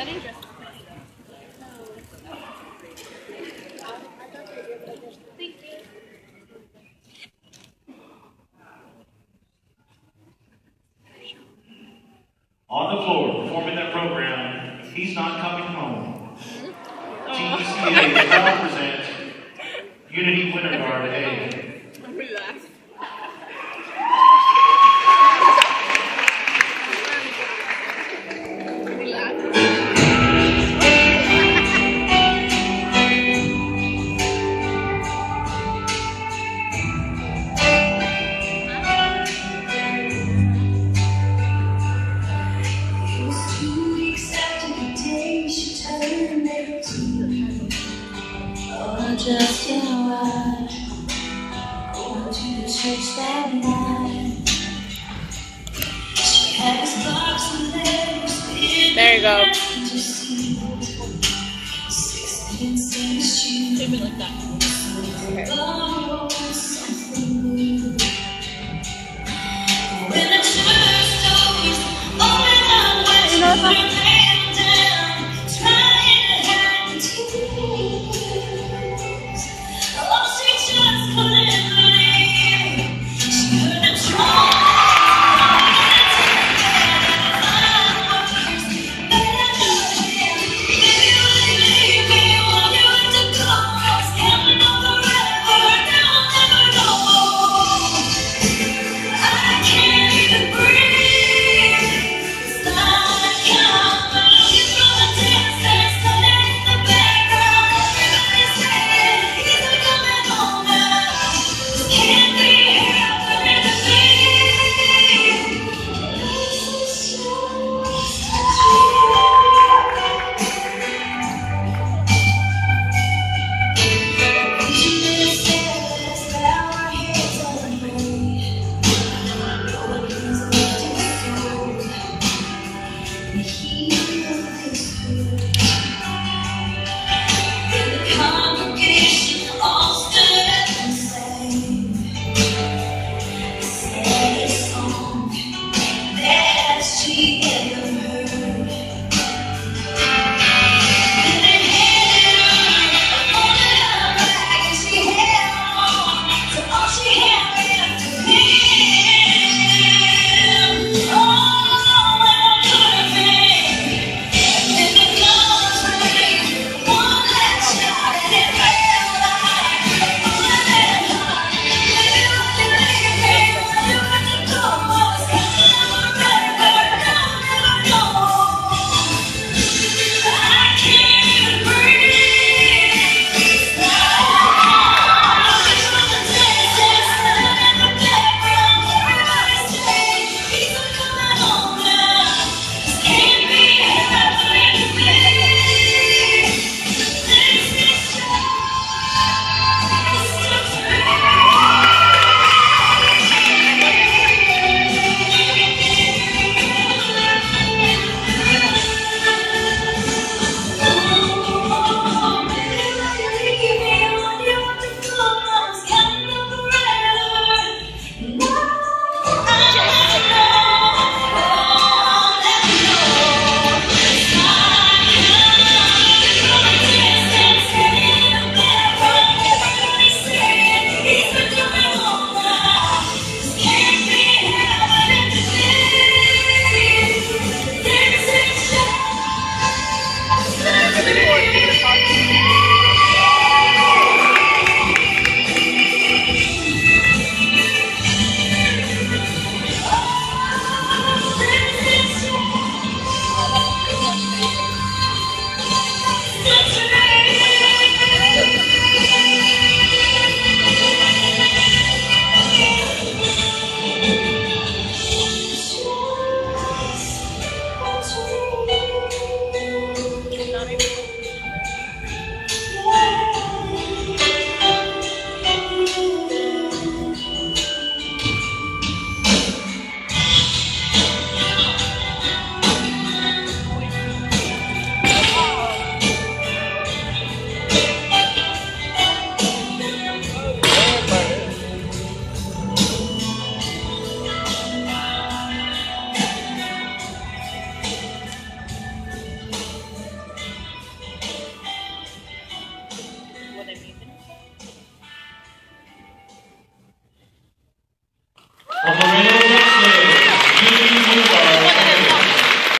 wedding dress. On the floor, performing that program, he's not coming home. TECA now presents Unity Winter Guard A. just in a rush. Going to the church that night. She box There you go.